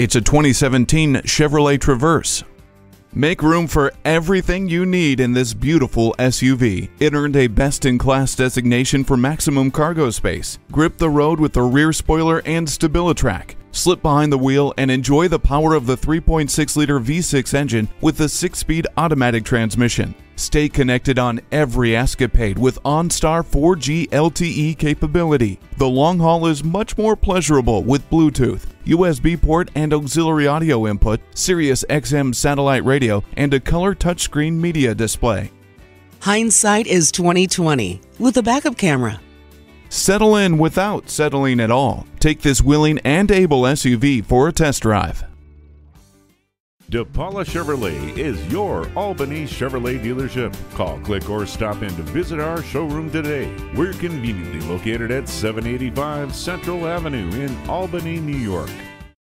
It's a 2017 Chevrolet Traverse. Make room for everything you need in this beautiful SUV. It earned a best in class designation for maximum cargo space. Grip the road with the rear spoiler and StabiliTrak. Slip behind the wheel and enjoy the power of the 3.6 liter V6 engine with the 6 speed automatic transmission. Stay connected on every escapade with OnStar 4G LTE capability. The long haul is much more pleasurable with Bluetooth, USB port and auxiliary audio input, Sirius XM satellite radio, and a color touchscreen media display. Hindsight is 2020 with a backup camera. Settle in without settling at all. Take this willing and able SUV for a test drive. DePaula Chevrolet is your Albany Chevrolet dealership. Call, click, or stop in to visit our showroom today. We're conveniently located at 785 Central Avenue in Albany, New York.